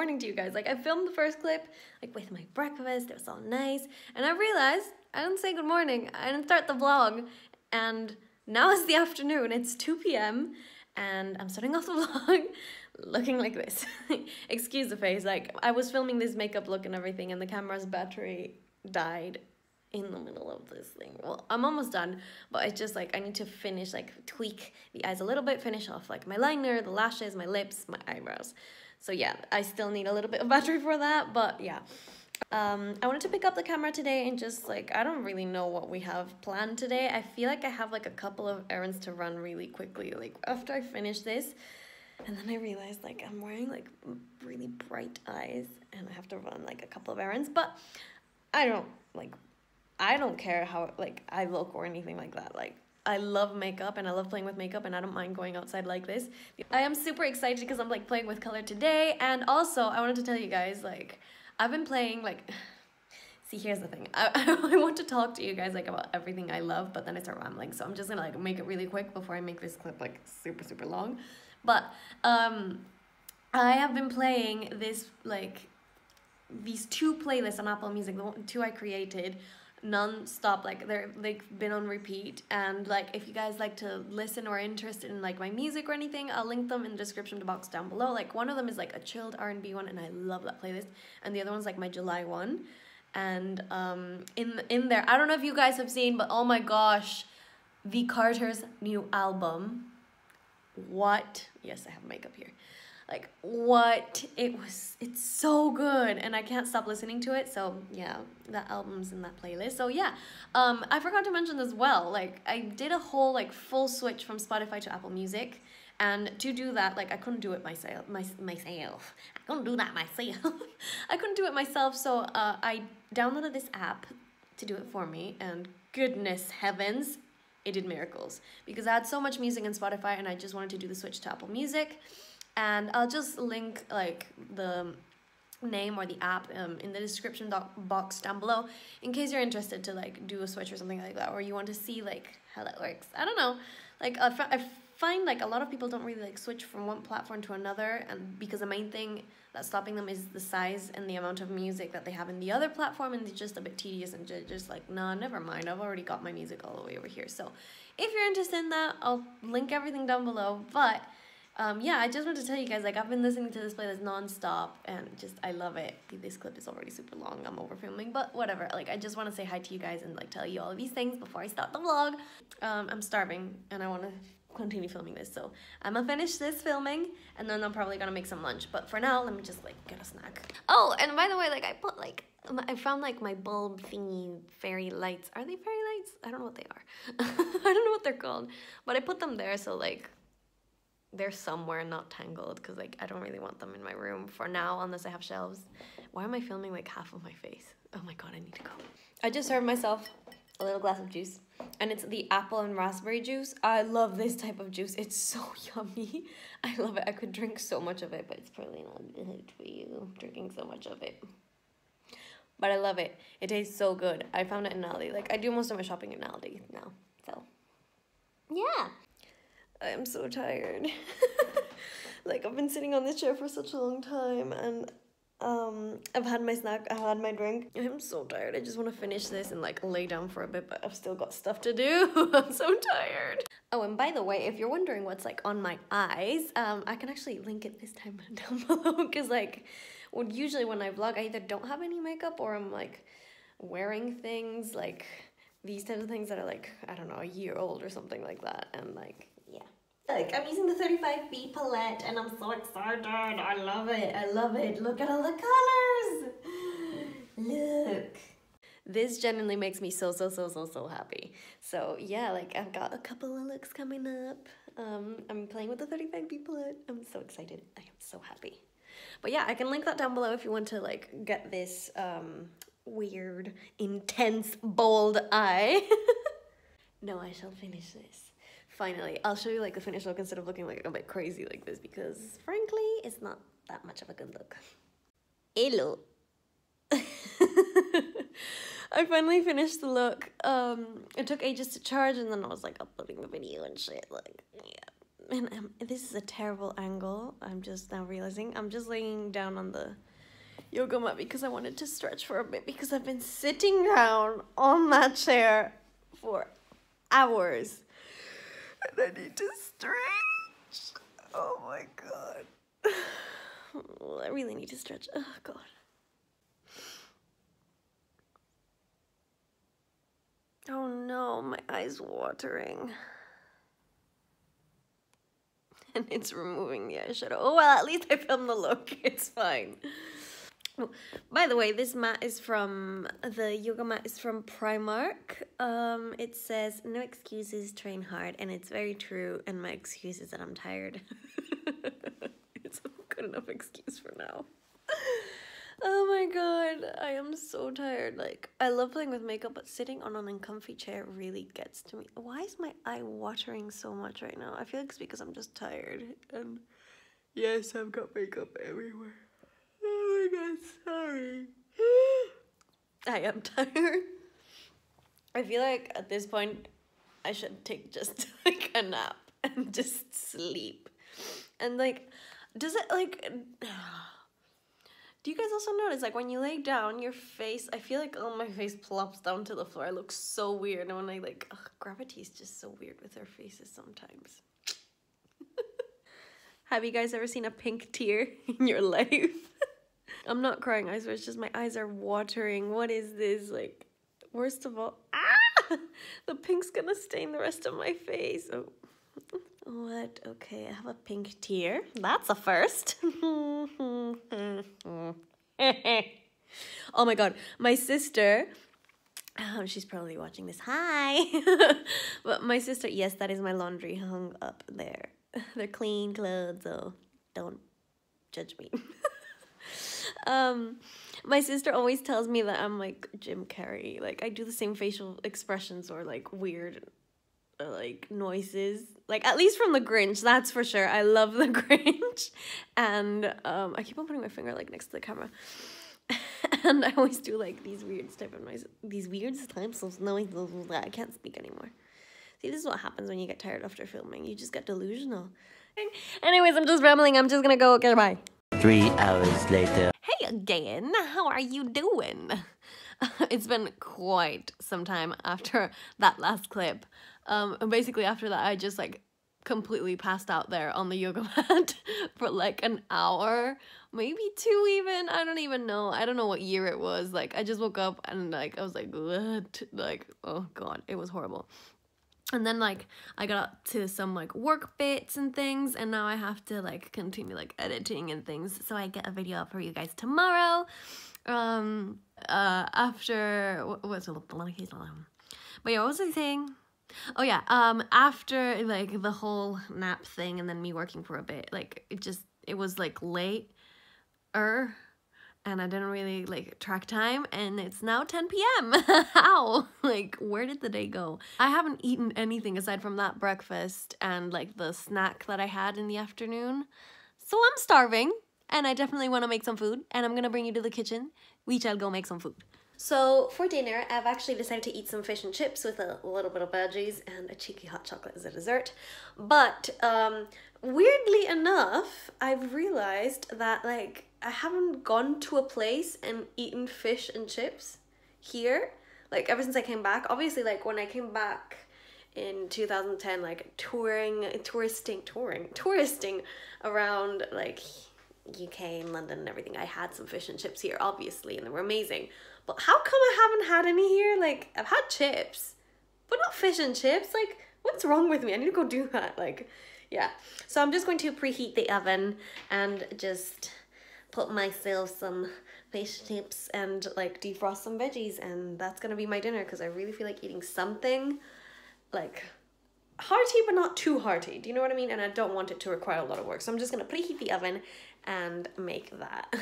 morning to you guys. Like I filmed the first clip like with my breakfast. It was all nice, and I realized I didn't say good morning. I didn't start the vlog, and now it's the afternoon. It's 2 p.m. and I'm starting off the vlog looking like this. Excuse the face. Like I was filming this makeup look and everything, and the camera's battery died in the middle of this thing. Well, I'm almost done, but it's just like I need to finish, like tweak the eyes a little bit, finish off like my liner, the lashes, my lips, my eyebrows. So yeah, I still need a little bit of battery for that, but yeah. Um, I wanted to pick up the camera today and just like, I don't really know what we have planned today. I feel like I have like a couple of errands to run really quickly, like after I finish this. And then I realized like I'm wearing like really bright eyes and I have to run like a couple of errands, but I don't like I don't care how like I look or anything like that. Like I love makeup and I love playing with makeup and I don't mind going outside like this. I am super excited because I'm like playing with color today. And also I wanted to tell you guys like I've been playing like see here's the thing. I, I want to talk to you guys like about everything I love but then I start rambling. So I'm just gonna like make it really quick before I make this clip like super super long. But um I have been playing this like these two playlists on Apple Music the two I created non-stop like they're they've been on repeat. And like if you guys like to listen or interested in like my music or anything i'll link them in the description box down below. Like one of them is like a chilled r&b one and i love that playlist. And the other one's like my july one. And um in in there i don't know if you guys have seen but oh my gosh the carter's new album what? Yes i have makeup here like what? It was it's so good and i can't stop listening to it so yeah that album's in that playlist. So yeah um i forgot to mention as well like i did a whole like full switch from spotify to apple music and to do that like i couldn't do it myself my, myself. I couldn't do that myself. I couldn't do it myself so uh, i downloaded this app to do it for me and goodness heavens it did miracles. Because i had so much music in spotify and i just wanted to do the switch to apple music and I'll just link like the name or the app um, in the description box down below in case you're interested to like do a switch or something like that or you want to see like how that works. I don't know. Like I, I find like a lot of people don't really like switch from one platform to another and because the main thing that's stopping them is the size and the amount of music that they have in the other platform and it's just a bit tedious and just like nah never mind. I've already got my music all the way over here. So if you're interested in that I'll link everything down below but um, yeah, I just wanted to tell you guys, like, I've been listening to this playlist non-stop, and just, I love it. This clip is already super long, I'm over filming, but whatever. Like, I just want to say hi to you guys and, like, tell you all of these things before I start the vlog. Um, I'm starving, and I want to continue filming this, so I'm gonna finish this filming, and then I'm probably gonna make some lunch. But for now, let me just, like, get a snack. Oh, and by the way, like, I put, like, I found like my bulb thingy fairy lights. Are they fairy lights? I don't know what they are. I don't know what they're called. But I put them there so like they're somewhere not tangled because like I don't really want them in my room for now unless I have shelves. Why am I filming like half of my face? Oh my god, I need to go. I just served myself a little glass of juice and it's the apple and raspberry juice. I love this type of juice. It's so yummy. I love it. I could drink so much of it, but it's probably not good for you drinking so much of it. But I love it. It tastes so good. I found it in Aldi. Like I do most of my shopping in Aldi now. So yeah. I am so tired. like I've been sitting on this chair for such a long time and um I've had my snack, I've had my drink. I'm so tired. I just want to finish this and like lay down for a bit, but I've still got stuff to do. I'm so tired. Oh, and by the way, if you're wondering what's like on my eyes, um I can actually link it this time down below because like well, usually when I vlog I either don't have any makeup or I'm like wearing things like these types of things that are like, I don't know, a year old or something like that. And like, Look, I'm using the 35B palette and I'm so excited. I love it. I love it. Look at all the colors. Look. This genuinely makes me so, so, so, so, so happy. So yeah, like I've got a couple of looks coming up. Um, I'm playing with the 35B palette. I'm so excited. I am so happy. But yeah, I can link that down below if you want to like get this um, weird, intense, bold eye. no, I shall finish this finally, I'll show you like the finished look instead of looking like a bit crazy like this because frankly, it's not that much of a good look. Hello. I finally finished the look. Um, it took ages to charge and then I was like uploading the video and shit. Like, yeah, and um, this is a terrible angle. I'm just now realizing. I'm just laying down on the yoga mat because I wanted to stretch for a bit because I've been sitting down on that chair for hours. And I need to stretch. Oh my god. I really need to stretch. Oh god. Oh no, my eyes watering. And it's removing the eyeshadow. Oh well, at least I filmed the look. It's fine. By the way, this mat is from the yoga mat is from Primark. Um, it says no excuses, train hard, and it's very true. And my excuse is that I'm tired. it's a good enough excuse for now. Oh my god, I am so tired. Like, I love playing with makeup, but sitting on an uncomfy chair really gets to me. Why is my eye watering so much right now? I feel like it's because I'm just tired. And yes, I've got makeup everywhere. God, sorry. I am tired. I feel like at this point, I should take just like a nap and just sleep. And like, does it like. Do you guys also notice, like, when you lay down, your face, I feel like, oh, my face plops down to the floor. I look so weird. And when I, like, ugh, gravity is just so weird with our faces sometimes. Have you guys ever seen a pink tear in your life? I'm not crying, I swear, it's just my eyes are watering. What is this? Like, worst of all, ah! The pink's gonna stain the rest of my face. Oh. What? Okay, I have a pink tear. That's a first. oh my god, my sister. Oh, she's probably watching this. Hi. but my sister, yes, that is my laundry hung up there. They're clean clothes, so don't judge me. Um, my sister always tells me that I'm like Jim Carrey. Like I do the same facial expressions or like weird like noises. Like at least from the grinch that's for sure. I love the grinch. And um i keep on putting my finger like next to the camera. And i always do like these weird type of noises these weird types of noises i can't speak anymore. See this is what happens when you get tired after filming. You just get delusional. Anyways i'm just rambling. I'm just gonna go. Okay bye three hours later hey again how are you doing it's been quite some time after that last clip um, and basically after that, I just like completely passed out there on the yoga mat for like an hour, maybe two even. I don't even know. I don't know what year it was. Like I just woke up and like I was like what? Like oh god, it was horrible. And then like I got to some like work bits and things and now I have to like continue like editing and things so I get a video up for you guys tomorrow. Um uh after what's it but yeah, what was I saying? Oh yeah, um after like the whole nap thing and then me working for a bit, like it just it was like late er and I didn't really like track time and it's now 10 p.m. How? Like where did the day go? I haven't eaten anything aside from that breakfast and like the snack that I had in the afternoon. So I'm starving and I definitely want to make some food and I'm going to bring you to the kitchen. We shall go make some food. So for dinner, I've actually decided to eat some fish and chips with a little bit of veggies and a cheeky hot chocolate as a dessert. But um, weirdly enough, I've realized that like I haven't gone to a place and eaten fish and chips here. Like ever since I came back, obviously like when I came back in 2010 like touring touristing touring touristing around like UK and London and everything I had some fish and chips here obviously and they were amazing but how come I haven't had any here? Like, I've had chips, but not fish and chips. Like, what's wrong with me? I need to go do that. Like, yeah. So I'm just going to preheat the oven and just put myself some fish chips and like defrost some veggies and that's gonna be my dinner because I really feel like eating something like hearty but not too hearty do you know what I mean and I don't want it to require a lot of work so I'm just gonna preheat the oven and make that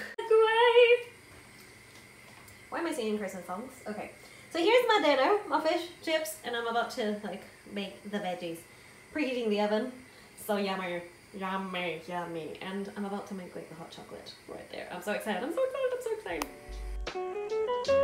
Why am I singing Christmas songs? Okay. So here's my dinner, my fish, chips, and I'm about to like make the veggies. Preheating the oven. So yummy, yummy, yummy. And I'm about to make like the hot chocolate right there. I'm so excited, I'm so excited, I'm so excited.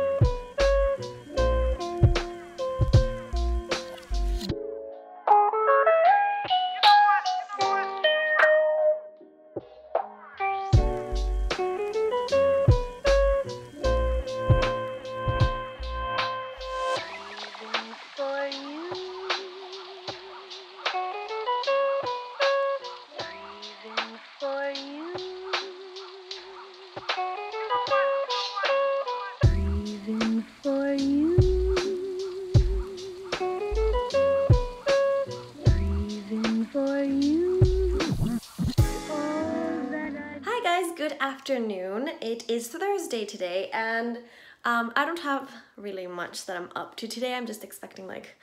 Good afternoon. It is Thursday today and um, I don't have really much that I'm up to today. I'm just expecting like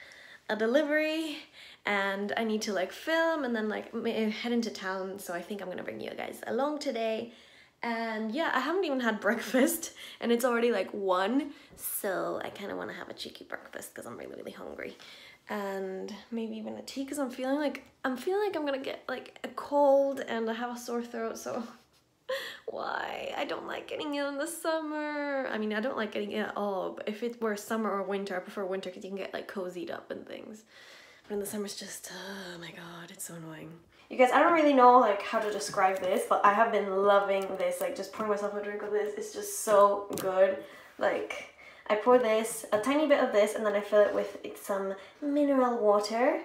a delivery and I need to like film and then like head into town so I think I'm gonna bring you guys along today and yeah I haven't even had breakfast and it's already like one so I kind of want to have a cheeky breakfast because I'm really really hungry and maybe even a tea because I'm feeling like I'm feeling like I'm gonna get like a cold and I have a sore throat so why I don't like getting it in the summer I mean I don't like getting it at all but if it were summer or winter I prefer winter because you can get like cozied up and things but in the summer it's just, oh my god, it's so annoying. You guys, I don't really know like how to describe this, but I have been loving this, like just pouring myself a drink of this. It's just so good. Like, I pour this, a tiny bit of this, and then I fill it with some mineral water.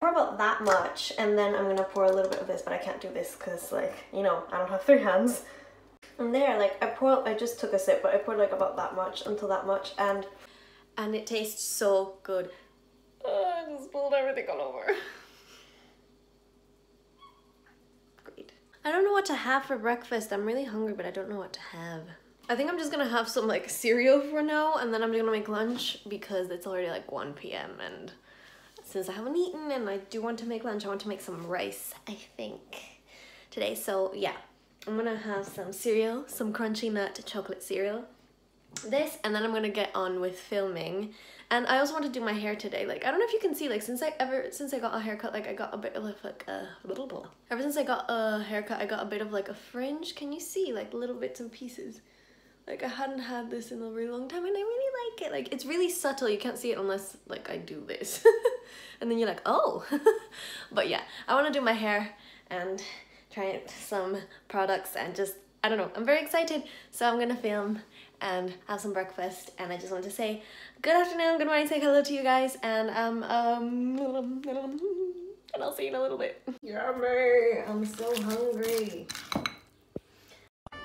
Pour about that much, and then I'm gonna pour a little bit of this, but I can't do this because like, you know, I don't have three hands. And there, like, I pour, I just took a sip, but I poured like about that much, until that much, and and it tastes so good. Oh, I just spilled everything all over. Great. I don't know what to have for breakfast. I'm really hungry, but I don't know what to have. I think I'm just gonna have some like cereal for now and then I'm gonna make lunch because it's already like 1 p.m. and since I haven't eaten and I do want to make lunch, I want to make some rice, I think, today. So yeah, I'm gonna have some cereal, some crunchy nut chocolate cereal, this, and then I'm gonna get on with filming and I also want to do my hair today. Like, I don't know if you can see, like, since I ever, since I got a haircut, like, I got a bit of, like, a little blah. Ever since I got a haircut, I got a bit of, like, a fringe. Can you see, like, little bits and pieces? Like, I hadn't had this in a really long time, and I really like it. Like, it's really subtle. You can't see it unless, like, I do this. and then you're like, oh. but yeah, I want to do my hair and try some products and just, I don't know. I'm very excited. So I'm to film and have some breakfast and I just want to say good afternoon, good morning, say hello to you guys and um um and I'll see you in a little bit. Yummy! I'm so hungry.